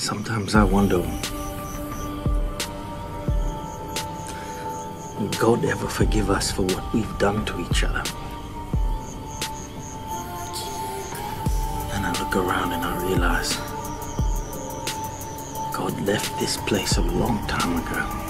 Sometimes I wonder will God ever forgive us for what we've done to each other? And I look around and I realize God left this place a long time ago.